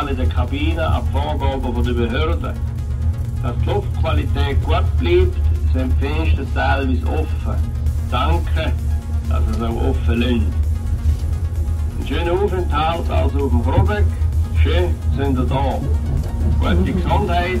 In der Kabine ab Vorgaben der Behörden. Dass die Luftqualität gut bleibt, sind die Fenster teilweise offen. Danke, dass es auch offen lassen. Ein schöner Aufenthalt also auf dem Robeck. Schön sind ihr da. Gute Gesundheit.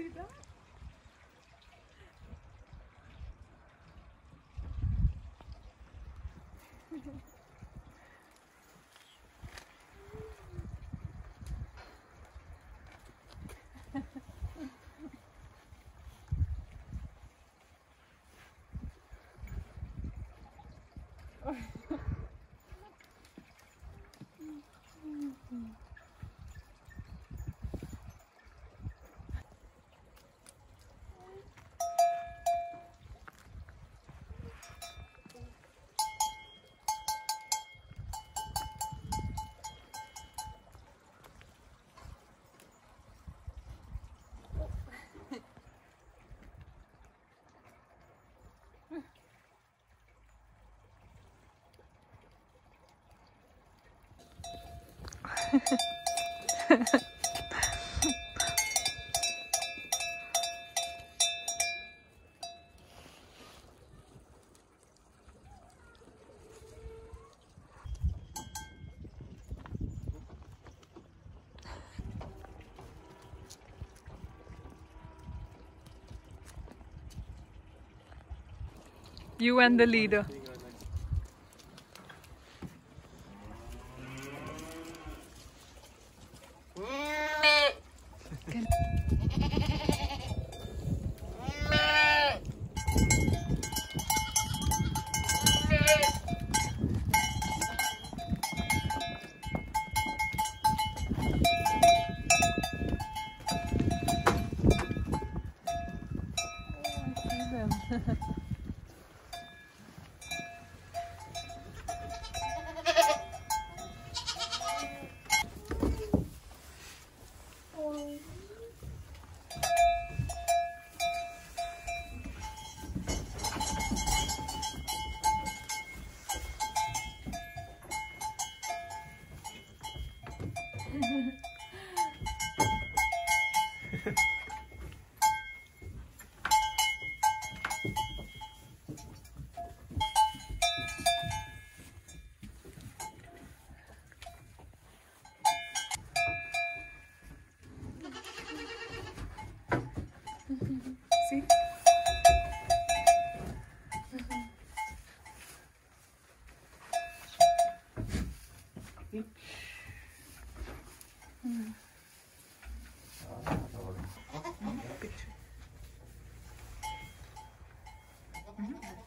Did you see You and the leader. Mm-hmm.